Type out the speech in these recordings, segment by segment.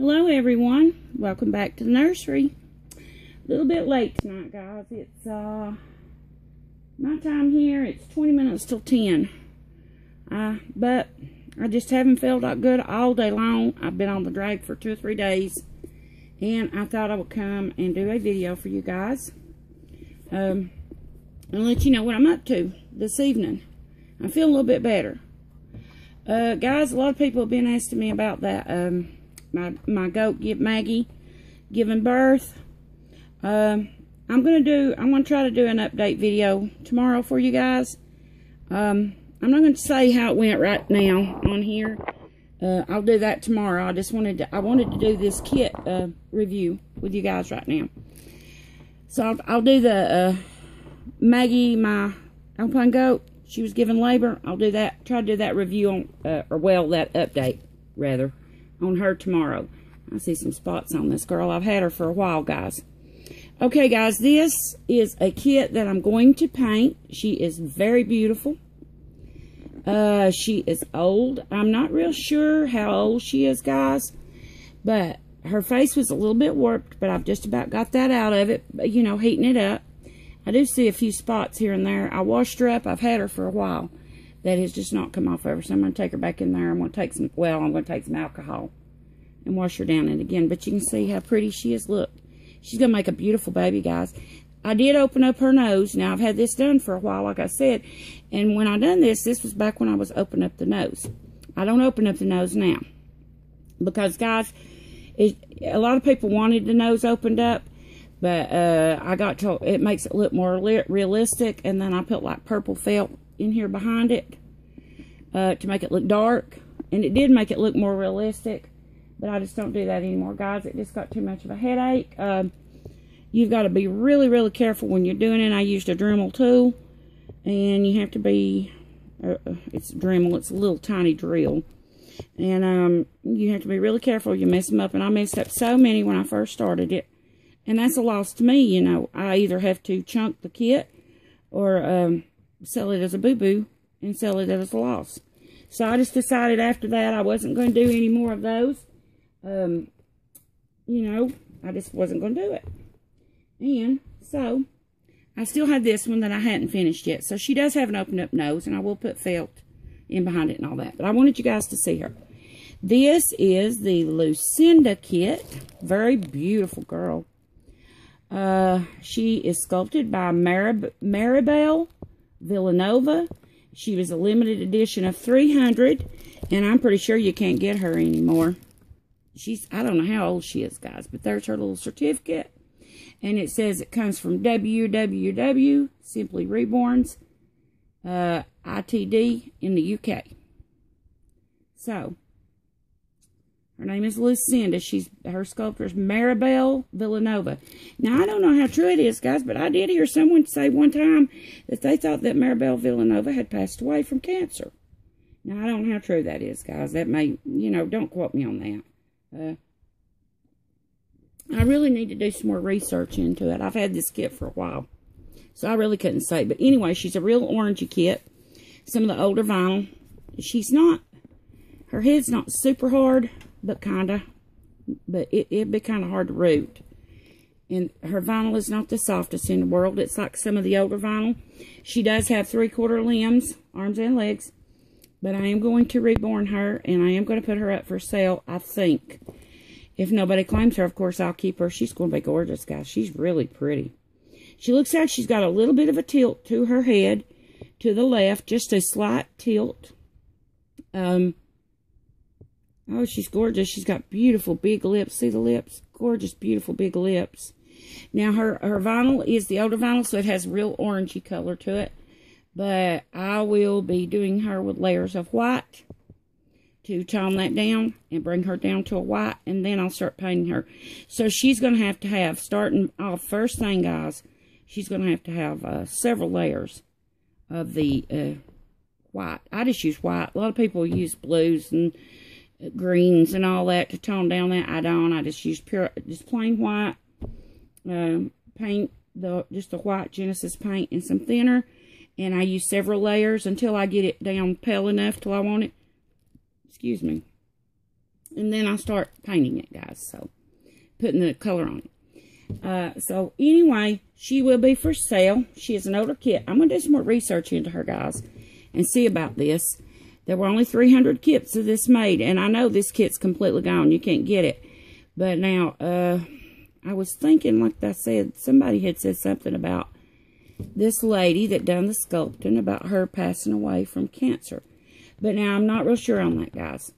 Hello everyone, welcome back to the nursery. A little bit late tonight guys, it's uh, my time here, it's 20 minutes till 10. Uh, but I just haven't felt that good all day long. I've been on the drag for two or three days. And I thought I would come and do a video for you guys. Um, and let you know what I'm up to this evening. I feel a little bit better. Uh, guys, a lot of people have been asking me about that. Um, my my goat, get Maggie, giving birth. Um, I'm gonna do. I'm gonna try to do an update video tomorrow for you guys. Um, I'm not gonna say how it went right now on here. Uh, I'll do that tomorrow. I just wanted to. I wanted to do this kit uh, review with you guys right now. So I'll, I'll do the uh, Maggie, my alpine goat. She was given labor. I'll do that. Try to do that review on, uh, or well, that update rather on her tomorrow. I see some spots on this girl. I've had her for a while, guys. Okay, guys, this is a kit that I'm going to paint. She is very beautiful. Uh, she is old. I'm not real sure how old she is, guys. But her face was a little bit warped, but I've just about got that out of it. You know, heating it up. I do see a few spots here and there. I washed her up. I've had her for a while that has just not come off ever. So I'm going to take her back in there. I'm going to take some, well, I'm going to take some alcohol and wash her down in again. But you can see how pretty she is. Look, she's going to make a beautiful baby, guys. I did open up her nose. Now, I've had this done for a while, like I said. And when I done this, this was back when I was opening up the nose. I don't open up the nose now. Because, guys, it, a lot of people wanted the nose opened up. But uh, I got told it makes it look more realistic. And then I put like purple felt in here behind it uh, to make it look dark. And it did make it look more realistic. But I just don't do that anymore, guys. It just got too much of a headache. Um, you've got to be really, really careful when you're doing it. I used a Dremel tool. And you have to be, uh, it's Dremel. It's a little tiny drill. And um, you have to be really careful. You mess them up. And I messed up so many when I first started it. And that's a loss to me, you know. I either have to chunk the kit or um, sell it as a boo-boo and sell it as a loss. So I just decided after that I wasn't going to do any more of those. Um, you know, I just wasn't going to do it. And so I still had this one that I hadn't finished yet. So she does have an open up nose and I will put felt in behind it and all that. But I wanted you guys to see her. This is the Lucinda kit. Very beautiful girl. Uh, she is sculpted by Marib Maribelle Villanova. She was a limited edition of 300, and I'm pretty sure you can't get her anymore. She's, I don't know how old she is, guys, but there's her little certificate. And it says it comes from WWW, Simply Reborns, uh, ITD in the UK. So, her name is Lucinda. She's her sculptor's Maribelle Villanova. Now I don't know how true it is, guys, but I did hear someone say one time that they thought that Maribelle Villanova had passed away from cancer. Now I don't know how true that is, guys. That may, you know, don't quote me on that. Uh, I really need to do some more research into it. I've had this kit for a while, so I really couldn't say. But anyway, she's a real orangey kit. Some of the older vinyl. She's not, her head's not super hard but kind of, but it, it'd be kind of hard to root. And her vinyl is not the softest in the world. It's like some of the older vinyl. She does have three-quarter limbs, arms and legs. But I am going to reborn her, and I am going to put her up for sale, I think. If nobody claims her, of course, I'll keep her. She's going to be gorgeous, guys. She's really pretty. She looks like she's got a little bit of a tilt to her head to the left, just a slight tilt. Um, Oh, she's gorgeous. She's got beautiful big lips. See the lips? Gorgeous, beautiful big lips. Now, her, her vinyl is the older vinyl, so it has real orangey color to it. But I will be doing her with layers of white to tone that down and bring her down to a white, and then I'll start painting her. So she's going to have to have, starting off first thing, guys, she's going to have to have uh, several layers of the uh, white. I just use white. A lot of people use blues and greens and all that to tone down that. I don't. I just use pure, just plain white um, paint, the just the white Genesis paint and some thinner. And I use several layers until I get it down pale enough till I want it. Excuse me. And then I start painting it, guys. So, putting the color on it. Uh, so, anyway, she will be for sale. She is an older kit. I'm going to do some more research into her, guys, and see about this. There were only 300 kits of this made, and I know this kit's completely gone. You can't get it. But now, uh, I was thinking, like I said, somebody had said something about this lady that done the sculpting, about her passing away from cancer. But now, I'm not real sure on that, guys.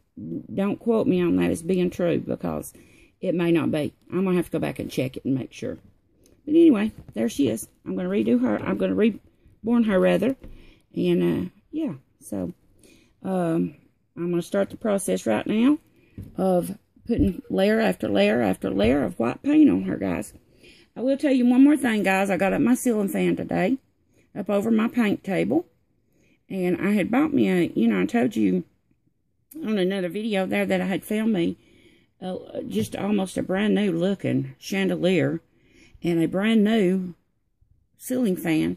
Don't quote me on that as being true, because it may not be. I'm going to have to go back and check it and make sure. But anyway, there she is. I'm going to redo her. I'm going to reborn her, rather. And, uh, yeah, so... Um, I'm going to start the process right now of putting layer after layer after layer of white paint on her, guys. I will tell you one more thing, guys. I got up my ceiling fan today up over my paint table. And I had bought me a, you know, I told you on another video there that I had found me uh, just almost a brand new looking chandelier and a brand new ceiling fan.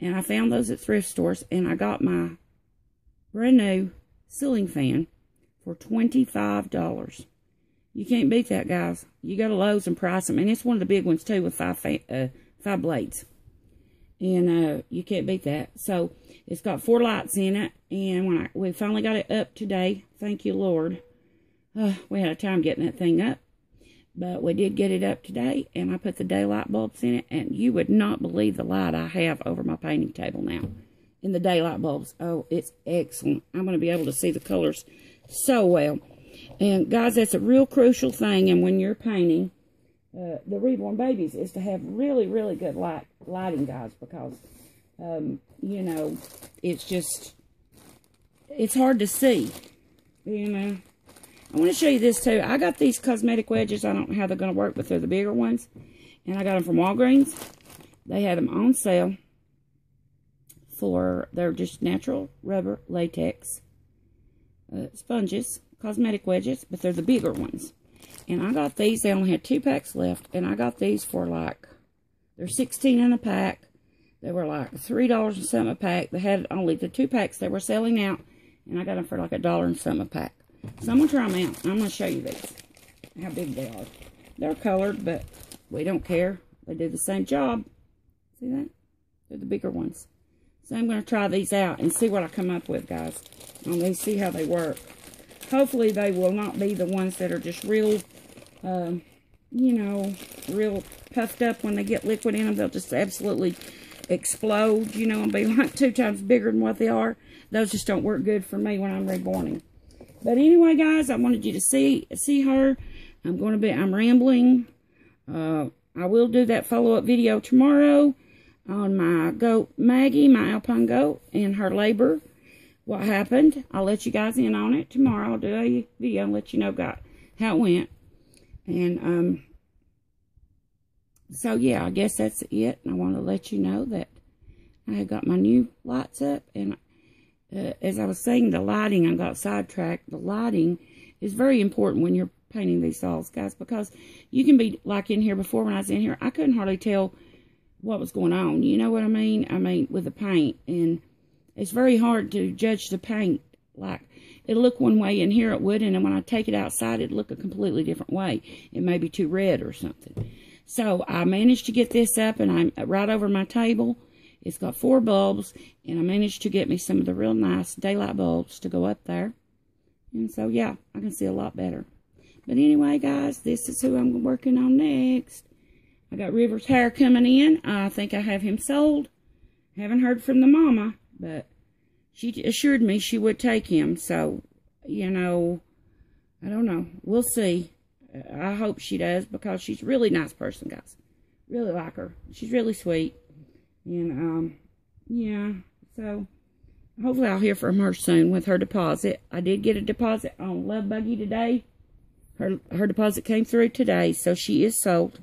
And I found those at thrift stores and I got my brand new ceiling fan for $25. You can't beat that, guys. You go to Lowe's and price them. And it's one of the big ones, too, with five, uh, five blades. And uh, you can't beat that. So, it's got four lights in it. And when I, we finally got it up today, thank you, Lord. Uh, we had a time getting that thing up. But we did get it up today. And I put the daylight bulbs in it. And you would not believe the light I have over my painting table now in the daylight bulbs. Oh, it's excellent. I'm going to be able to see the colors so well. And guys, that's a real crucial thing. And when you're painting uh, the reborn babies is to have really, really good light lighting, guys, because, um, you know, it's just, it's hard to see. You know, I want to show you this too. I got these cosmetic wedges. I don't know how they're going to work, but they're the bigger ones. And I got them from Walgreens. They had them on sale for, they're just natural rubber latex uh, sponges, cosmetic wedges, but they're the bigger ones. And I got these, they only had two packs left, and I got these for like, they're 16 in a pack. They were like $3 and something a pack. They had only the two packs they were selling out, and I got them for like a dollar and something a pack. So I'm going to try them out. I'm going to show you these, how big they are. They're colored, but we don't care. They do the same job. See that? They're the bigger ones. So I'm going to try these out and see what I come up with, guys. And we see how they work. Hopefully they will not be the ones that are just real, um, you know, real puffed up when they get liquid in them. They'll just absolutely explode, you know, and be like two times bigger than what they are. Those just don't work good for me when I'm reborning. But anyway, guys, I wanted you to see see her. I'm going to be, I'm rambling. Uh, I will do that follow-up video tomorrow on my goat Maggie, my Alpine goat, and her labor. What happened? I'll let you guys in on it tomorrow. I'll do a video and let you know got how it went. And um, so yeah, I guess that's it. And I want to let you know that I got my new lights up, and uh, as I was saying, the lighting, I got sidetracked. The lighting is very important when you're painting these dolls, guys, because you can be like in here before when I was in here, I couldn't hardly tell what was going on. You know what I mean? I mean, with the paint. And it's very hard to judge the paint. Like, it'll look one way in here it would, and when I take it outside, it'd look a completely different way. It may be too red or something. So, I managed to get this up, and I'm right over my table. It's got four bulbs, and I managed to get me some of the real nice daylight bulbs to go up there. And so, yeah, I can see a lot better. But anyway, guys, this is who I'm working on next. I got River's hair coming in. I think I have him sold. Haven't heard from the mama, but she assured me she would take him. So, you know, I don't know. We'll see. I hope she does because she's a really nice person, guys. Really like her. She's really sweet. And, um, yeah, so hopefully I'll hear from her soon with her deposit. I did get a deposit on Love Buggy today. Her, her deposit came through today, so she is sold.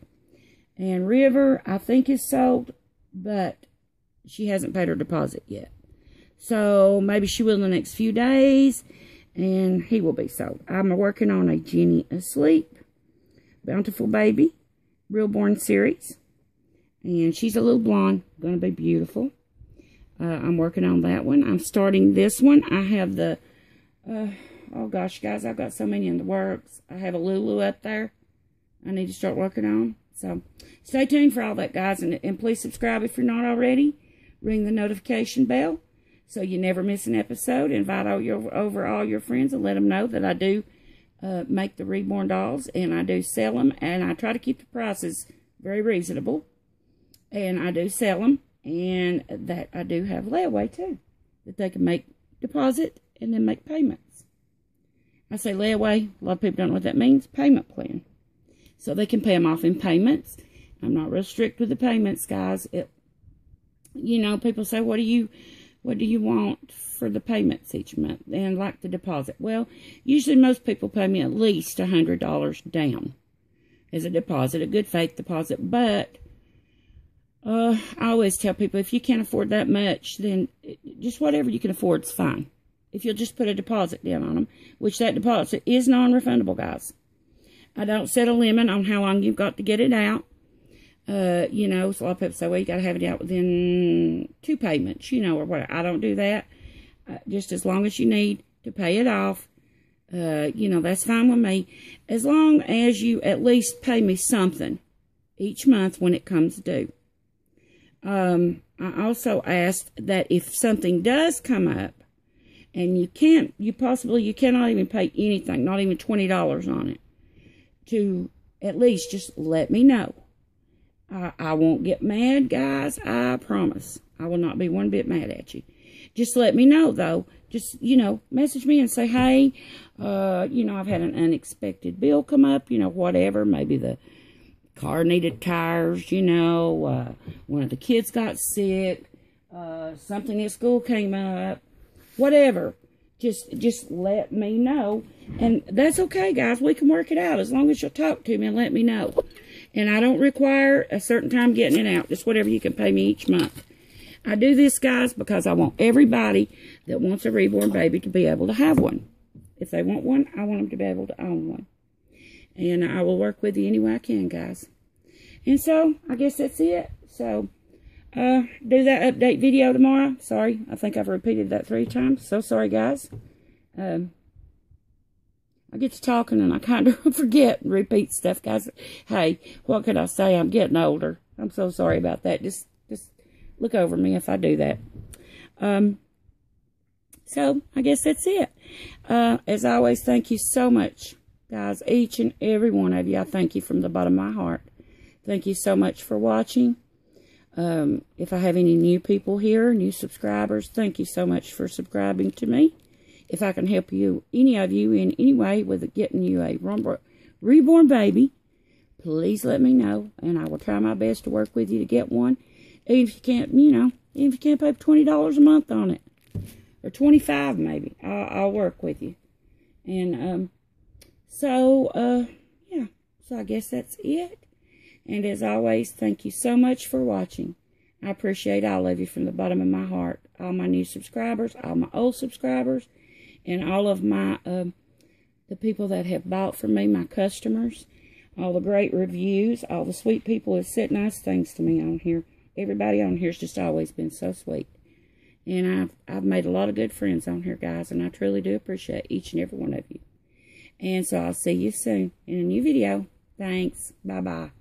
And River, I think, is sold, but she hasn't paid her deposit yet. So maybe she will in the next few days, and he will be sold. I'm working on a Jenny Asleep, Bountiful Baby, Realborn series. And she's a little blonde, going to be beautiful. Uh, I'm working on that one. I'm starting this one. I have the, uh, oh gosh, guys, I've got so many in the works. I have a Lulu up there I need to start working on. So stay tuned for all that, guys. And, and please subscribe if you're not already. Ring the notification bell so you never miss an episode. Invite all your, over all your friends and let them know that I do uh, make the reborn dolls and I do sell them. And I try to keep the prices very reasonable. And I do sell them. And that I do have layaway too. That they can make deposit and then make payments. I say layaway. A lot of people don't know what that means. Payment plan. So they can pay them off in payments. I'm not real strict with the payments, guys. It, you know, people say, what do you, what do you want for the payments each month? And like the deposit. Well, usually most people pay me at least a $100 down as a deposit, a good faith deposit. But uh, I always tell people, if you can't afford that much, then just whatever you can afford is fine. If you'll just put a deposit down on them, which that deposit is non-refundable, guys. I don't set a limit on how long you've got to get it out. Uh, you know, a lot of people say, well, you got to have it out within two payments, you know, or what. I don't do that. Uh, just as long as you need to pay it off, uh, you know, that's fine with me. As long as you at least pay me something each month when it comes due. Um, I also asked that if something does come up and you can't, you possibly, you cannot even pay anything, not even $20 on it to at least just let me know. I, I won't get mad, guys. I promise. I will not be one bit mad at you. Just let me know, though. Just, you know, message me and say, hey, uh, you know, I've had an unexpected bill come up, you know, whatever. Maybe the car needed tires, you know, uh, one of the kids got sick, uh, something at school came up, whatever just just let me know. And that's okay guys. We can work it out as long as you'll talk to me and let me know. And i don't require a certain time getting it out. Just whatever you can pay me each month. I do this guys because i want everybody that wants a reborn baby to be able to have one. If they want one i want them to be able to own one. And i will work with you any way i can guys. And so i guess that's it. So uh, do that update video tomorrow. Sorry, I think I've repeated that three times. So sorry, guys. Um, I get to talking and I kind of forget and repeat stuff, guys. Hey, what could I say? I'm getting older. I'm so sorry about that. Just, just look over me if I do that. Um, so I guess that's it. Uh, as always, thank you so much, guys. Each and every one of you, I thank you from the bottom of my heart. Thank you so much for watching. Um, if I have any new people here, new subscribers, thank you so much for subscribing to me. If I can help you, any of you, in any way with getting you a reborn baby, please let me know, and I will try my best to work with you to get one. Even if you can't, you know, even if you can't pay $20 a month on it, or 25 maybe, I'll, I'll work with you. And um, so, uh, yeah, so I guess that's it. And as always, thank you so much for watching. I appreciate all of you from the bottom of my heart. All my new subscribers, all my old subscribers, and all of my um, the people that have bought from me, my customers, all the great reviews, all the sweet people have said nice things to me on here. Everybody on here's just always been so sweet. And I've, I've made a lot of good friends on here, guys, and I truly do appreciate each and every one of you. And so I'll see you soon in a new video. Thanks. Bye-bye.